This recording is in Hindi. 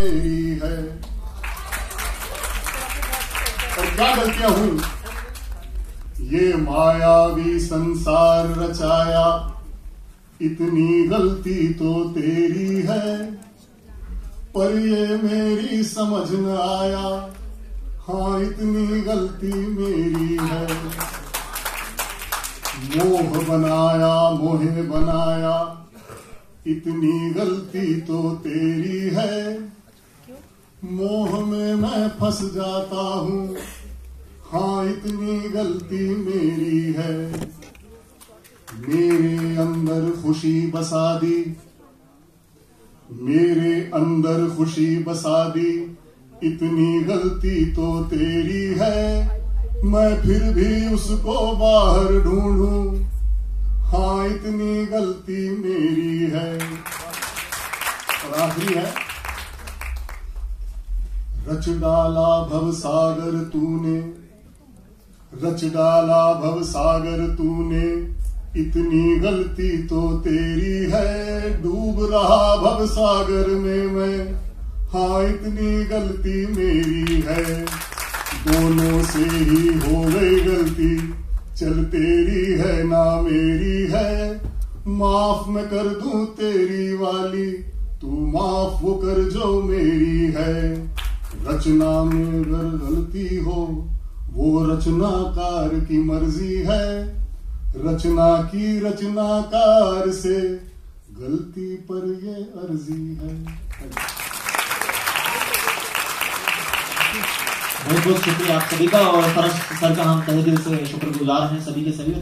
मेरी है। और क्या गलतियाँ हुई ये मायावी संसार रचाया। इतनी गलती तो तेरी है। पर ये मेरी समझ न आया। हाँ इतनी गलती मेरी है। मोह बनाया, मोहे बनाया। इतनी गलती तो तेरी है। मोह में मैं फंस जाता हूँ। हाँ इतनी गलती मेरी है। मेरे अंदर खुशी बसा दी। मेरे अंदर खुशी बसा दी। इतनी गलती तो तेरी है। मैं फिर भी उसको बाहर ढूंढूं। हाँ इतनी गलती मेरी है। और आखिरी है। रच डाला भव सागर तूने रच डाला भव सागर तूने, इतनी गलती तो तेरी है, डूब रहा भव सागर में मैं। हाँ इतनी गलती मेरी है, दोनों से ही हो गई गलती, चल तेरी है ना मेरी है, माफ़ मैं कर दूँ तेरी वाली, तू माफ़ वो कर जो मेरी है। रचना में अगर गलती हो, वो रचनाकार की मर्ज़ी है। रचना की रचनाकार से गलती पर ये अर्जी है। बहुत बहुत शुक्रिया आप सभी का और सर का हम तहे दिल से शुक्रगुजार हैं सभी के सभी।